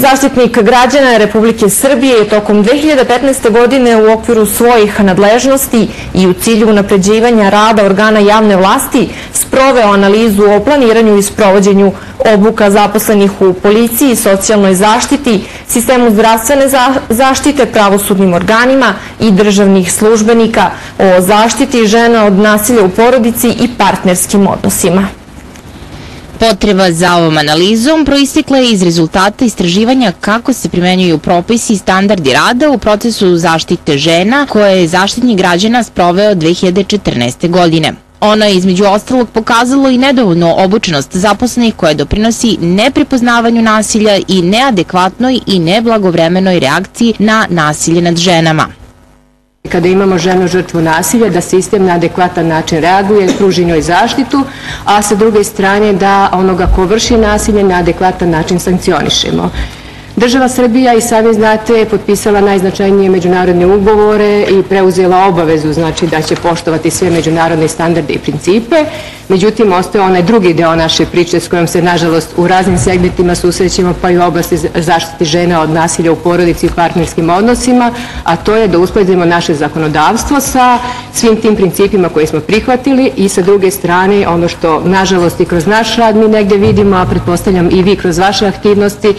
Zaštitnik građana Republike Srbije je tokom 2015. godine u okviru svojih nadležnosti i u cilju unapređivanja rada organa javne vlasti sproveo analizu o planiranju i sprovođenju obuka zaposlenih u policiji, socijalnoj zaštiti, sistemu zdravstvene zaštite, pravosudnim organima i državnih službenika, o zaštiti žena od nasilja u porodici i partnerskim odnosima. Potreba za ovom analizom proistikla je iz rezultata istraživanja kako se primenjuju propisi i standardi rada u procesu zaštite žena koje je zaštitnik građana sproveo 2014. godine. Ono je između ostalog pokazalo i nedovoljno obučenost zaposlenih koja doprinosi neprepoznavanju nasilja i neadekvatnoj i neblagovremenoj reakciji na nasilje nad ženama. Kada imamo ženu žrtvu nasilja, da sistem na adekvatan način reaguje, pruži njoj zaštitu, a sa druge strane da onoga ko vrši nasilje na adekvatan način sankcionišemo. Država Srbija i sami znate je potpisala najznačajnije međunarodne ugovore i preuzela obavezu znači da će poštovati sve međunarodne standarde i principe. Međutim, ostaje onaj drugi deo naše priče s kojom se nažalost u raznim segmentima susrećemo pa i u oblasti zaštiti žena od nasilja u porodici i partnerskim odnosima, a to je da uspredimo naše zakonodavstvo sa svim tim principima koje smo prihvatili i sa druge strane ono što nažalost i kroz naš rad mi negde vidimo, a pretpostavljam i vi kroz vaše aktivnosti,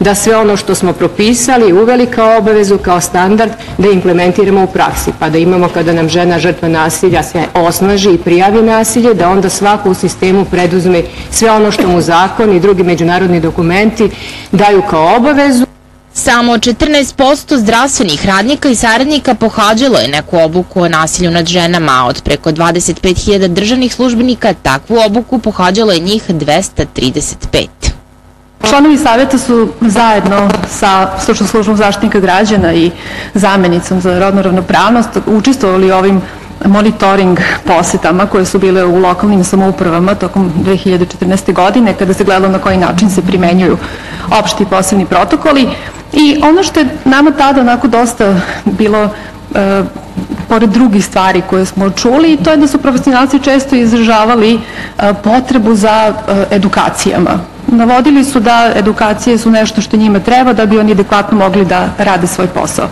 da sve ono što smo propisali, uveli kao obavezu, kao standard, da implementiramo u praksi. Pa da imamo kada nam žena žrtva nasilja se osnaži i prijavi nasilje, da onda svako u sistemu preduzme sve ono što mu zakon i drugi međunarodni dokumenti daju kao obavezu. Samo 14% zdravstvenih radnika i saradnika pohađalo je neku obuku o nasilju nad ženama, a od preko 25.000 državnih službenika takvu obuku pohađalo je njih 235. Članovi savjeta su zajedno sa stručnom službom zaštitnika građana i zamenicom za rodnu ravnopravnost učestvovali ovim monitoring posetama koje su bile u lokalnim samoupravama tokom 2014. godine kada se gledalo na koji način se primenjuju opšti i posebni protokoli i ono što je nama tada onako dosta bilo e, pored drugih stvari koje smo čuli, to je da su profesionalci često izražavali e, potrebu za e, edukacijama navodili su da edukacije su nešto što njima treba da bi oni adekvatno mogli da rade svoj posao.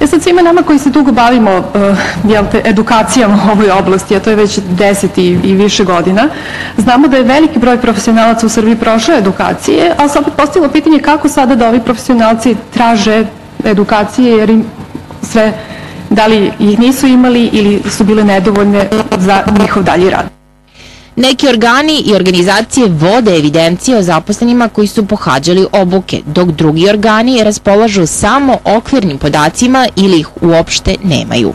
E sad svima nama koji se dugo bavimo uh, jel te, edukacijama u ovoj oblasti, a to je već deset i, i više godina, znamo da je veliki broj profesionalaca u Srbiji prošao edukacije, ali se opet postavilo pitanje kako sada da ovi profesionalci traže edukacije jer im sve da li ih nisu imali ili su bile nedovoljne za njihov dalji rad. Neki organi i organizacije vode evidencije o zaposlenima koji su pohađali obuke, dok drugi organi raspolažu samo okvirnim podacima ili ih uopšte nemaju.